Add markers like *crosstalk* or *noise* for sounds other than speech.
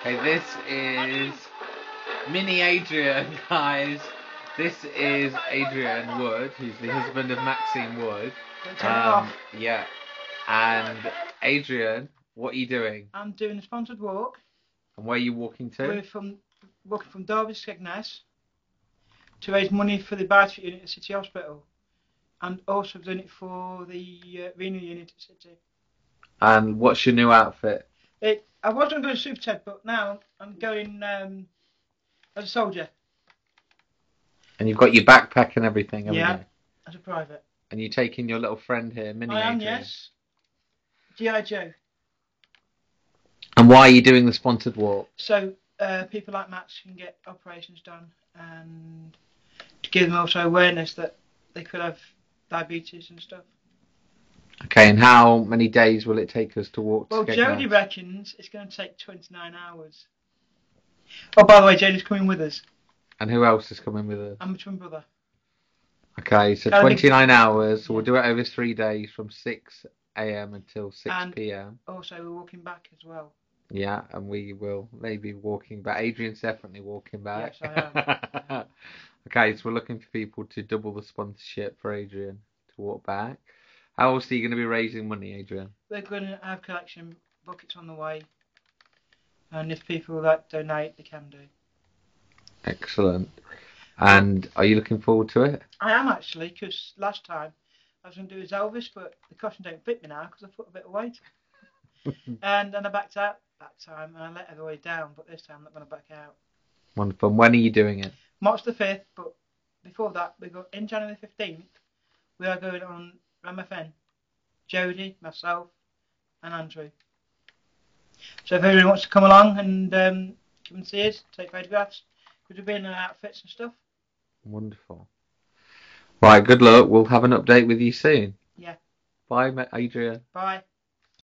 Okay, this is Mini Adrian, *laughs* guys. This is Adrian Wood, who's the husband of Maxine Wood. Don't turn it Um, off. yeah. And Adrian, what are you doing? I'm doing a sponsored walk. And where are you walking to? We're from walking from Derby to Skegness to raise money for the Bartford unit at City Hospital, and also doing it for the uh, renal unit at City. And what's your new outfit? It, I wasn't going SuperTed, but now I'm going um, as a soldier, And you've got your backpack and everything, haven't Yeah. you? as a private. And you're taking your little friend here, Mini I am, Adrian. yes. G.I. Joe. And why are you doing the sponsored walk? So uh, people like Max can get operations done, and to give them also awareness that they could have diabetes and stuff. Okay, and how many days will it take us to walk to Well, Skegness? Jody reckons it's going to take 29 hours. Oh, by the way, Jody's coming with us. And who else is coming with us? I'm a twin brother. Okay, so Kinda think- 29 hours. So we'll do it over three days from 6 a.m. until 6 And- p.m. Also, we're walking back as well. Yeah, and we will maybe walking back. Adrian's definitely walking back. Yes, I am. *laughs* okay, so we're looking for people to double the sponsorship for Adrian to walk back. How else are you going to be raising money, Adrian? We're going to have collection buckets on the way, and if people like donate, they can do. Excellent. And are you looking forward to it? I am actually, because last time I was going to do as Elvis, but the costume don't fit me now because I put a bit of weight. *laughs* and then I backed out that time, and I let everybody down. But this time I'm not going to back out. Wonderful. And When are you doing it? March the 5th, but before that, we go in January 15th. We are going on Ram FM. Jody, myself, and Andrew. So if anyone wants to come along and um, come and see us, take photographs, could have been in our outfits and stuff. Wonderful. Right, good luck. We'll have an update with you soon. Yeah. Bye, Adrian. Bye.